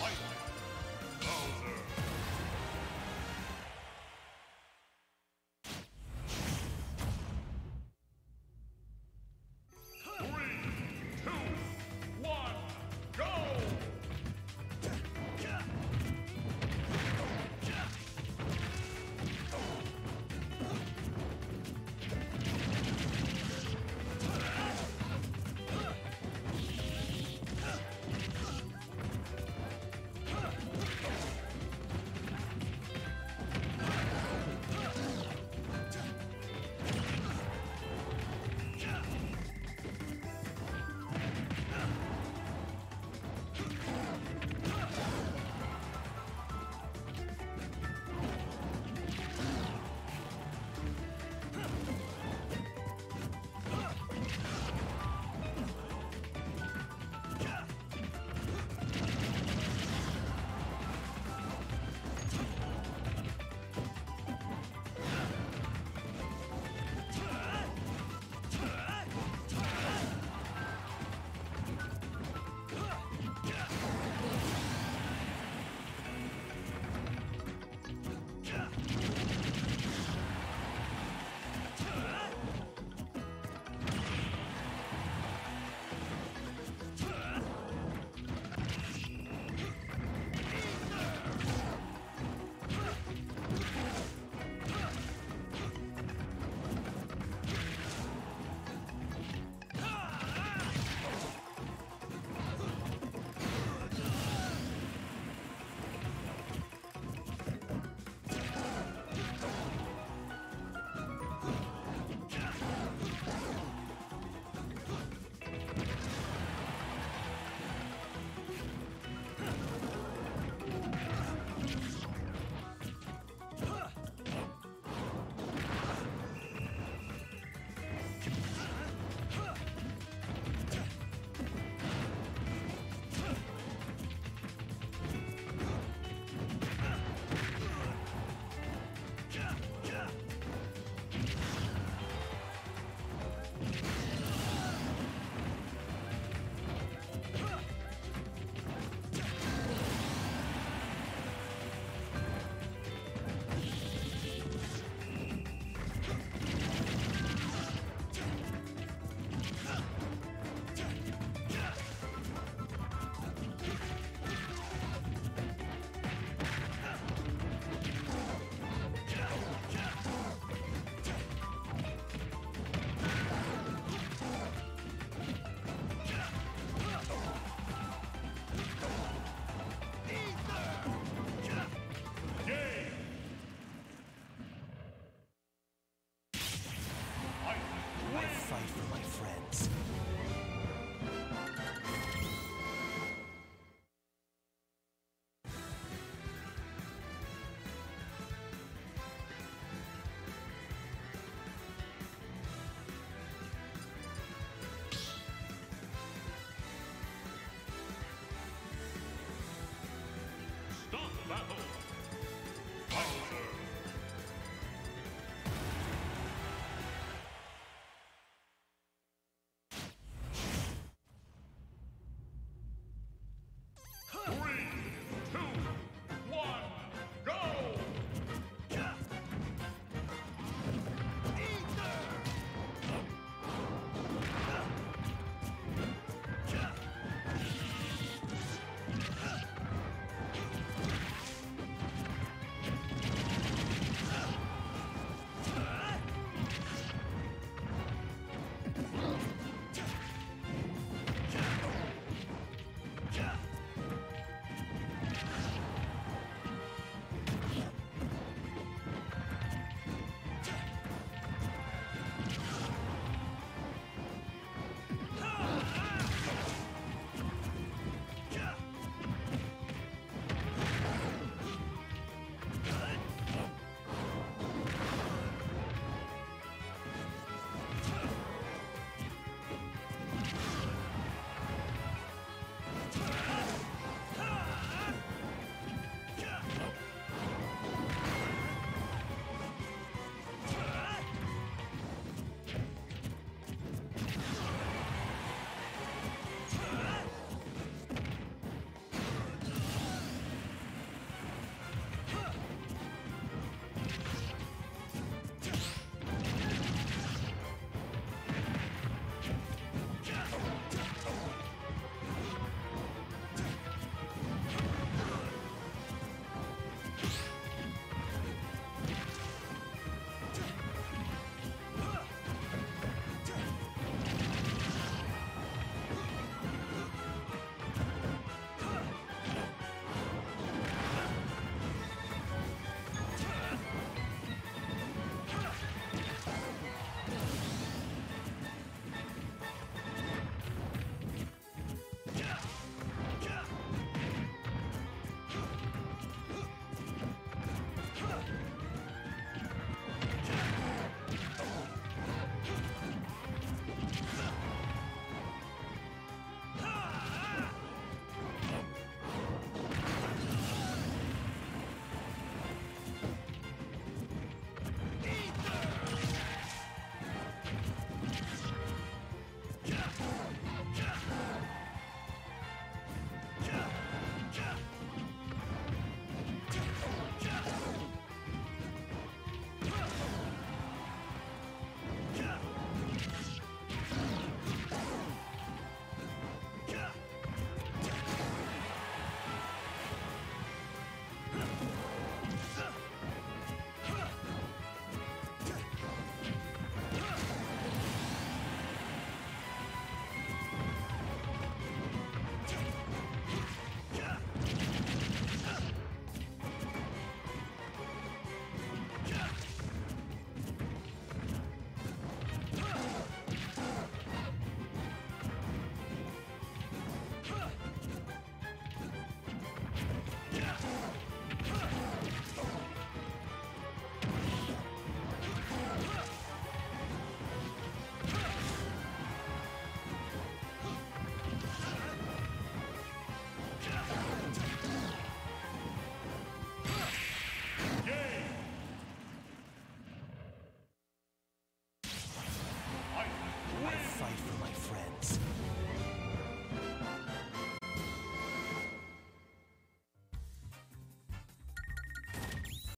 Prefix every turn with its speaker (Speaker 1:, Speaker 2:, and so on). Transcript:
Speaker 1: Fight! Bowser!